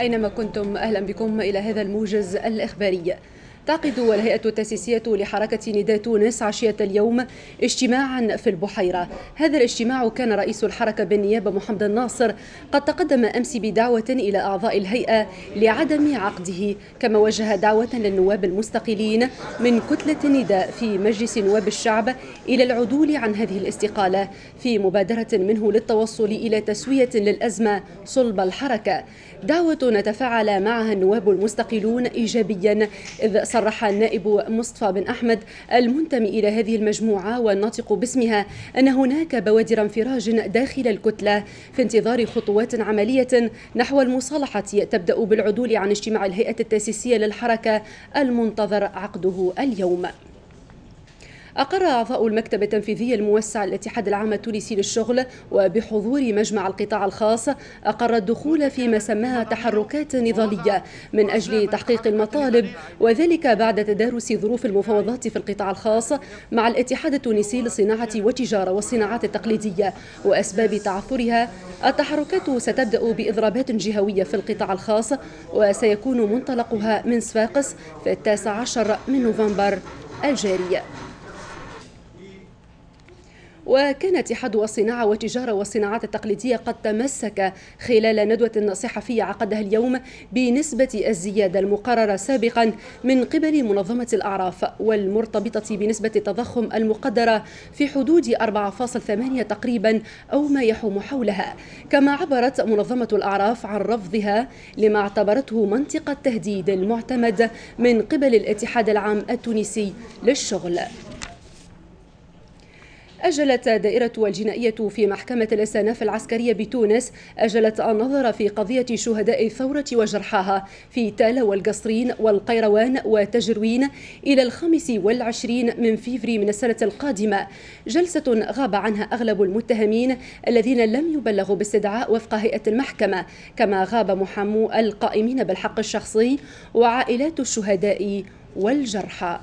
أينما كنتم أهلا بكم إلى هذا الموجز الإخباري. تعقد الهيئة التأسيسية لحركة نداء تونس عشية اليوم اجتماعا في البحيرة. هذا الاجتماع كان رئيس الحركة بالنيابة محمد الناصر قد تقدم أمس بدعوة إلى أعضاء الهيئة لعدم عقده كما وجه دعوة للنواب المستقلين من كتلة نداء في مجلس نواب الشعب إلى العدول عن هذه الاستقالة في مبادرة منه للتوصل إلى تسوية للأزمة صلب الحركة. دعوة نتفاعل معها النواب المستقلون إيجابيا إذ صرح النائب مصطفى بن أحمد المنتمي إلى هذه المجموعة والناطق باسمها أن هناك بوادر انفراج داخل الكتلة في انتظار خطوات عملية نحو المصالحة تبدأ بالعدول عن اجتماع الهيئة التأسيسية للحركة المنتظر عقده اليوم. أقر أعضاء المكتب التنفيذي الموسع للاتحاد العام التونسي للشغل وبحضور مجمع القطاع الخاص أقر الدخول فيما سماها تحركات نضالية من أجل تحقيق المطالب وذلك بعد تدارس ظروف المفاوضات في القطاع الخاص مع الاتحاد التونسي للصناعة والتجارة والصناعات التقليدية وأسباب تعثرها. التحركات ستبدأ بإضرابات جهوية في القطاع الخاص وسيكون منطلقها من صفاقس في التاسع عشر من نوفمبر الجاري. وكان اتحاد الصناعة والتجارة والصناعات التقليدية قد تمسك خلال ندوة صحفية عقدها اليوم بنسبة الزيادة المقررة سابقا من قبل منظمة الأعراف والمرتبطة بنسبة التضخم المقدرة في حدود 4.8 تقريبا أو ما يحوم حولها. كما عبرت منظمة الأعراف عن رفضها لما اعتبرته منطقة تهديد المعتمد من قبل الاتحاد العام التونسي للشغل. أجلت دائرة الجنائية في محكمة الاستئناف العسكرية بتونس أجلت النظر في قضية شهداء الثورة وجرحاها في تالا والقصرين والقيروان وتجروين إلى الخامس والعشرين من فيفري من السنة القادمة. جلسة غاب عنها أغلب المتهمين الذين لم يبلغوا باستدعاء وفق هيئة المحكمة كما غاب محامو القائمين بالحق الشخصي وعائلات الشهداء والجرحى.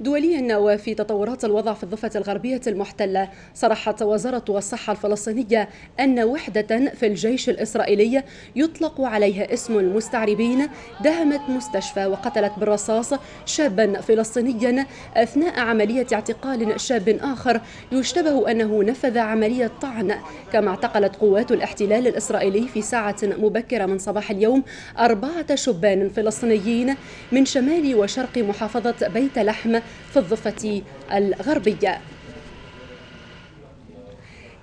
دوليا وفي تطورات الوضع في الضفة الغربية المحتلة. صرحت وزارة الصحة الفلسطينية أن وحدة في الجيش الإسرائيلي يطلق عليها اسم المستعربين. دهمت مستشفى وقتلت بالرصاص شابا فلسطينيا أثناء عملية اعتقال شاب آخر. يشتبه أنه نفذ عملية طعن كما اعتقلت قوات الاحتلال الإسرائيلي في ساعة مبكرة من صباح اليوم أربعة شبان فلسطينيين من شمال وشرق محافظة بيت لحم في الضفة الغربية.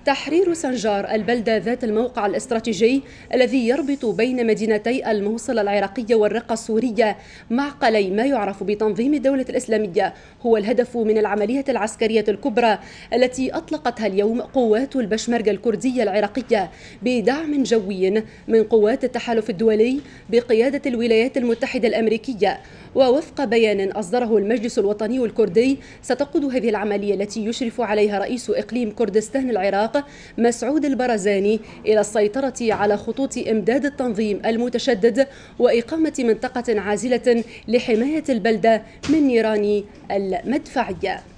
تحرير سنجار البلدة ذات الموقع الاستراتيجي الذي يربط بين مدينتي الموصل العراقية والرقة السورية معقلي ما يعرف بتنظيم الدولة الإسلامية هو الهدف من العملية العسكرية الكبرى التي أطلقتها اليوم قوات البشمركة الكردية العراقية بدعم جوي من قوات التحالف الدولي بقيادة الولايات المتحدة الأمريكية. ووفق بيان أصدره المجلس الوطني الكردي ستقود هذه العملية التي يشرف عليها رئيس إقليم كردستان العراق مسعود البرزاني إلى السيطرة على خطوط إمداد التنظيم المتشدد وإقامة منطقة عازلة لحماية البلدة من نيران المدفعية.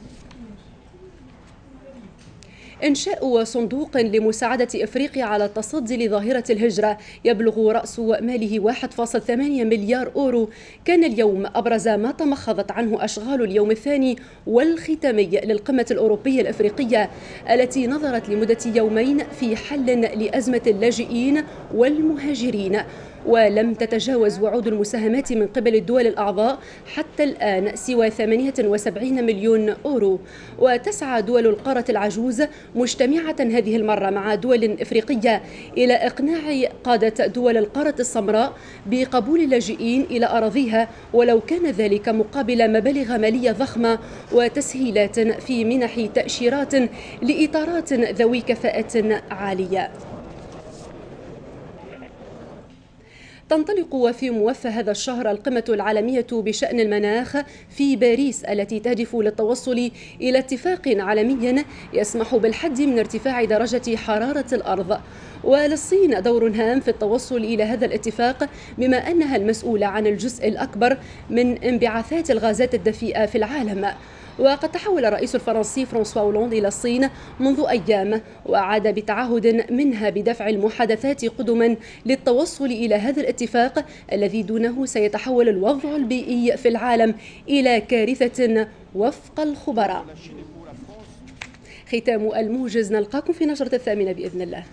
إنشاء صندوق لمساعدة إفريقيا على التصدي لظاهرة الهجرة يبلغ رأس ماله 1.8 مليار أورو. كان اليوم أبرز ما تمخضت عنه أشغال اليوم الثاني والختامي للقمة الأوروبية الإفريقية التي نظرت لمدة يومين في حل لأزمة اللاجئين والمهاجرين. ولم تتجاوز وعود المساهمات من قبل الدول الأعضاء حتى الآن سوى 78 مليون أورو. وتسعى دول القارة العجوز مجتمعة هذه المرة مع دول إفريقية إلى إقناع قادة دول القارة السمراء بقبول اللاجئين إلى أراضيها ولو كان ذلك مقابل مبالغ مالية ضخمة وتسهيلات في منح تأشيرات لإطارات ذوي كفاءة عالية. تنطلق وفي موفى هذا الشهر القمة العالمية بشأن المناخ في باريس التي تهدف للتوصل إلى اتفاق عالمي يسمح بالحد من ارتفاع درجة حرارة الأرض. وللصين دور هام في التوصل إلى هذا الاتفاق بما أنها المسؤولة عن الجزء الأكبر من انبعاثات الغازات الدفيئة في العالم. وقد تحول الرئيس الفرنسي فرانسوا أولاند إلى الصين منذ أيام وأعاد بتعهد منها بدفع المحادثات قدما للتوصل إلى هذا الاتفاق الذي دونه سيتحول الوضع البيئي في العالم إلى كارثة وفق الخبراء. ختام الموجز نلقاكم في نشرة الثامنة بإذن الله.